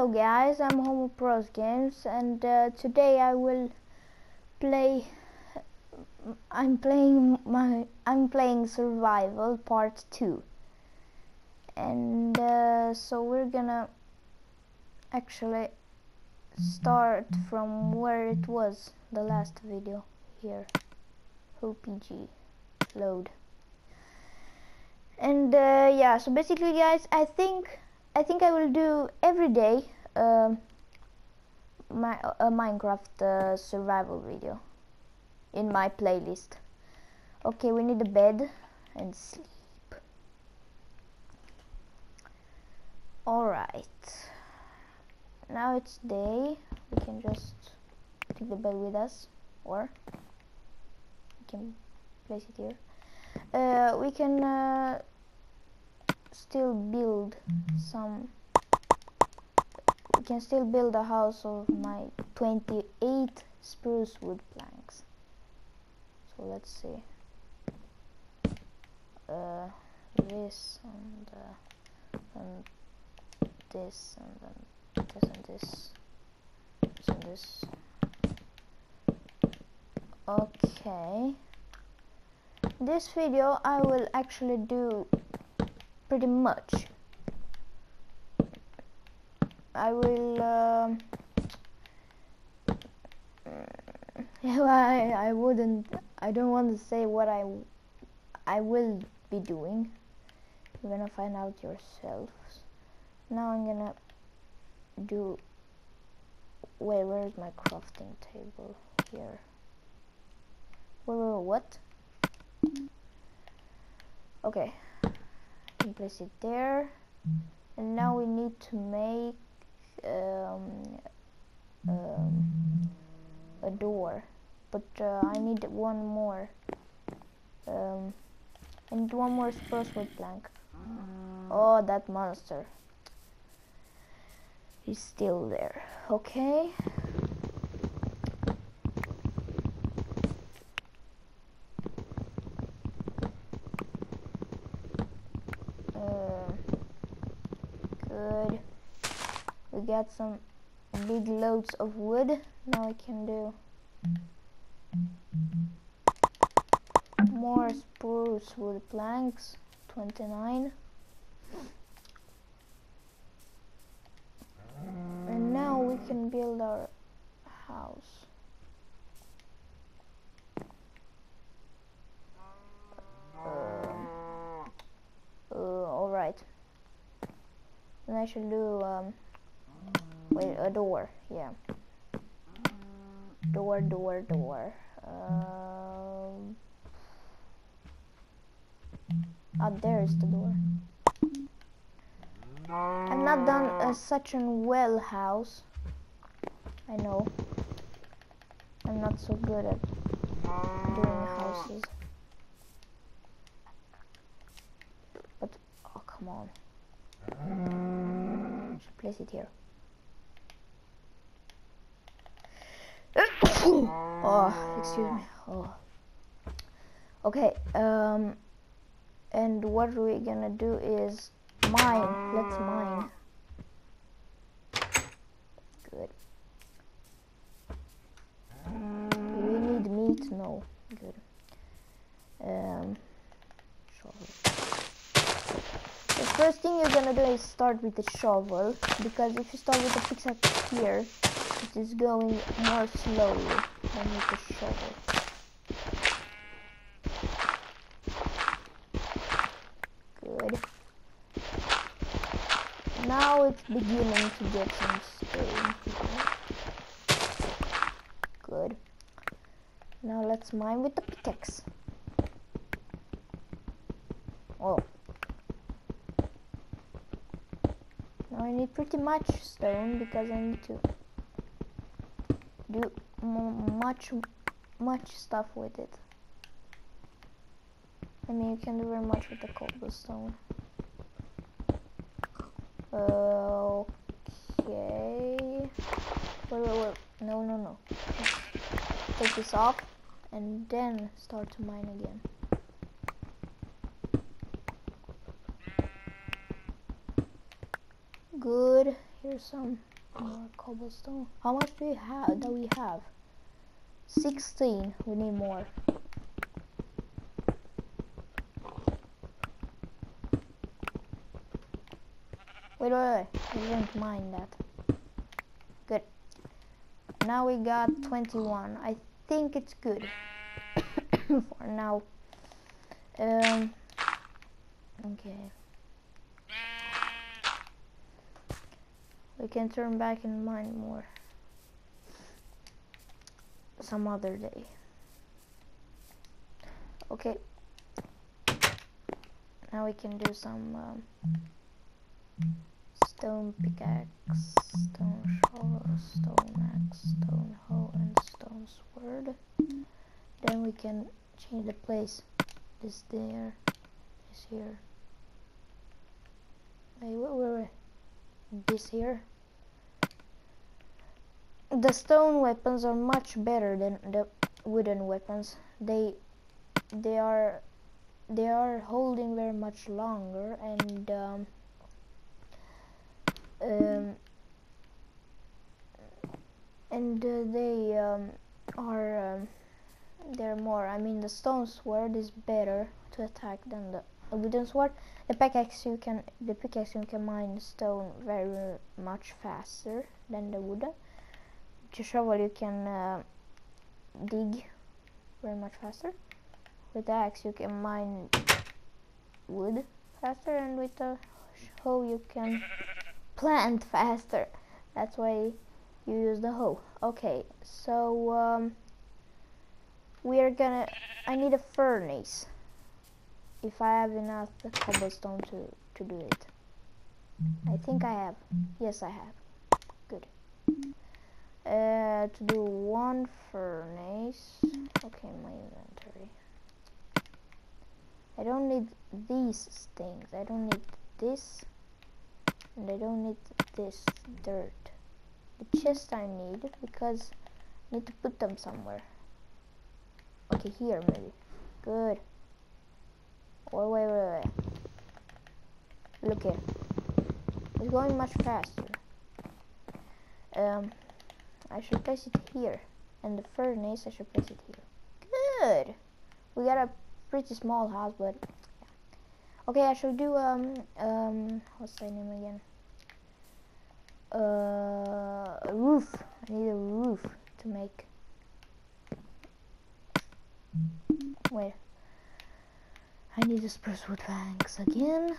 Hello guys, I'm Homo Pros Games and uh, today I will play I'm playing my I'm playing Survival Part 2 and uh, so we're gonna actually start from where it was the last video here. OPG load. And uh, yeah so basically guys I think I think I will do every day uh, my a Minecraft uh, survival video in my playlist. Okay, we need a bed and sleep. Alright. Now it's day. We can just take the bed with us or we can place it here. Uh, we can uh, still build some we can still build a house of my 28 spruce wood planks. So let's see. Uh, this and, uh, and this and then this and this. This and this. Okay. This video I will actually do pretty much. I will. Um, I I wouldn't. I don't want to say what I I will be doing. You're gonna find out yourselves. Now I'm gonna do. Wait, where is my crafting table? Here. Where, where, what? Okay can place it there. And now we need to make um, um, a door. But uh, I need one more. Um, one more spruce wood plank. Oh that monster he's still there. Okay got some big loads of wood. Now I can do more spruce wood planks, 29. And now we can build our house. Um, uh, Alright. And I should do um, Wait, a door. Yeah. Door, door, door. Um, oh, there's the door. I've not done a, such a well house. I know. I'm not so good at doing houses. But, oh, come on. Should place it here. Oh, excuse me. Oh. Okay, um, and what we're gonna do is mine. Let's mine. Good. We need meat? No. Good. Um, shovel. The first thing you're gonna do is start with the shovel, because if you start with the pickaxe here, it is going more slowly than with the shovel. Good. Now it's beginning to get some stone Good. Now let's mine with the pickaxe. Oh. Now I need pretty much stone because I need to do much much stuff with it. I mean you can do very much with the cobblestone. Okay. Wait wait wait. No no no. Take this off and then start to mine again. Good. Here's some More cobblestone. How much do we have? Do we have? 16. We need more. Wait, wait, wait. I didn't mind that. Good. Now we got 21. I think it's good for now. Um. Okay. We can turn back and mine more some other day. Okay. Now we can do some um, stone pickaxe, stone shovel, stone axe, stone hoe, and stone sword. Then we can change the place. This there, this here. Wait, wait, wait, wait. This here. The stone weapons are much better than the wooden weapons. They, they are, they are holding very much longer and. Um, um, and uh, they um, are um, they're more I mean the stone sword is better to attack than the wooden sword the pickaxe you can the pickaxe you can mine stone very much faster than the wooden the shovel you can uh, dig very much faster with the axe you can mine wood faster and with the hoe you can plant faster. That's why you use the hoe. Okay, so um, we are gonna. I need a furnace. If I have enough cobblestone to to do it. I think I have. Yes, I have. Good. Uh, to do one furnace. Okay, my inventory. I don't need these things. I don't need this and I don't need this dirt. The chest I need because I need to put them somewhere. Okay, here maybe. Good. Oh, wait, wait, wait. Look here. It's going much faster. Um, I should place it here. And the furnace, I should place it here. Good. We got a pretty small house, but Okay, I should do um um what's the name again? Uh, a roof. I need a roof to make. Wait. I need the spruce wood planks again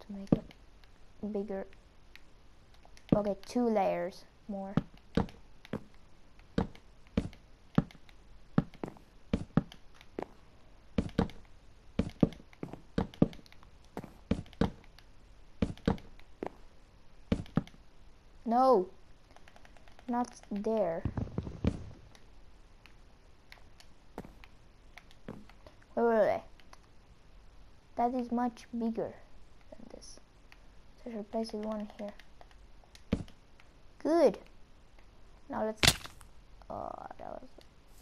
to make it bigger. Okay, two layers more. No, not there. Wait, wait, wait. That is much bigger than this. So I should place it one here. Good. Now let's. Oh, that was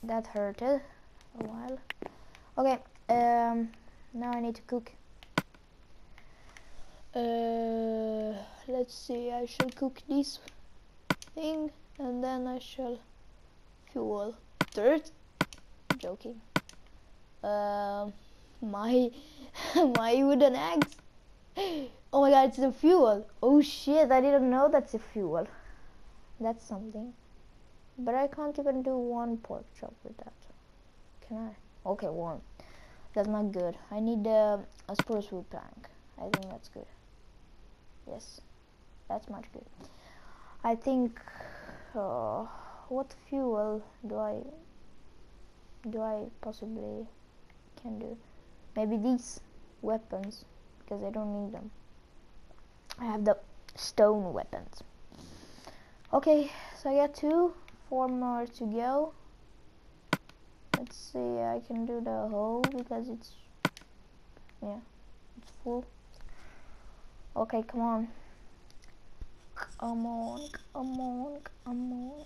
that hurted a while. Okay. Um. Now I need to cook. Uh, let's see, I shall cook this thing and then I shall fuel dirt. Joking. Uh, my my wooden axe. Oh my god, it's a fuel. Oh shit, I didn't know that's a fuel. That's something. But I can't even do one pork chop with that. Can I? Okay, one. That's not good. I need uh, a spruce wood plank. I think that's good. Yes, that's much good. I think, uh, what fuel do I, do I possibly can do? Maybe these weapons, because I don't need them. I have the stone weapons. Okay, so I got two, four more to go. Let's see, I can do the hoe because it's, yeah, it's full. Okay, come on. Come on, come on, come on.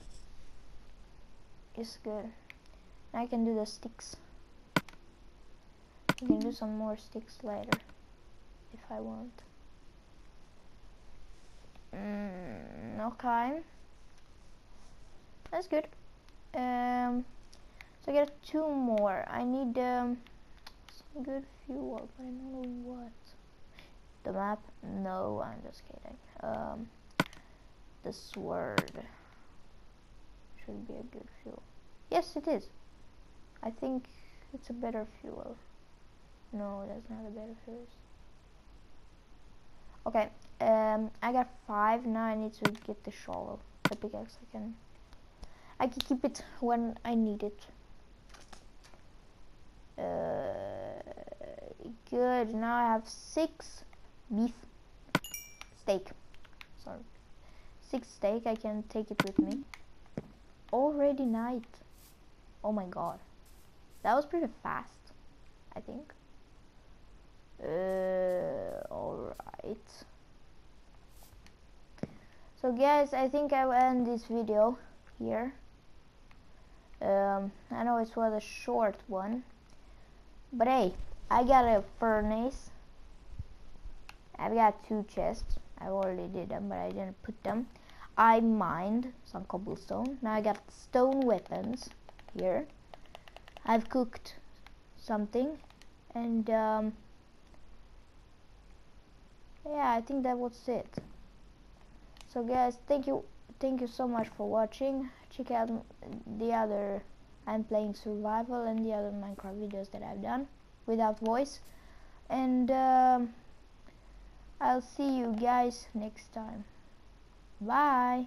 It's good. I can do the sticks. Can do some more sticks later if I want. Mm, okay. that's good. Um, so I got two more. I need um, some good fuel, but I don't know what. The map? No, I'm just kidding. Um, the sword should be a good fuel. Yes, it is. I think it's a better fuel. No, that's not a better fuel. Okay, um, I got five. Now I need to get the shovel, the pickaxe. I can, I can keep it when I need it. Uh, good. Now I have six beef steak. Sorry, six steak. I can take it with me. Already night. Oh my god, that was pretty fast. I think. Uh, alright. So guys, I think I will end this video here. Um, I know it was a short one. But hey, I got a furnace. I've got two chests. I already did them, but I didn't put them. I mined some cobblestone. Now I got stone weapons here. I've cooked something. And um, yeah i think that was it. So guys thank you thank you so much for watching. Check out the other i'm playing survival and the other minecraft videos that i've done without voice. And um, i'll see you guys next time. Bye